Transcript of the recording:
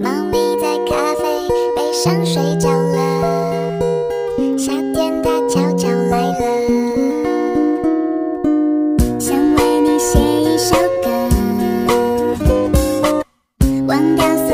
猫咪在咖啡杯上睡觉了。夏天它悄悄来了。想为你写一首歌。忘掉所。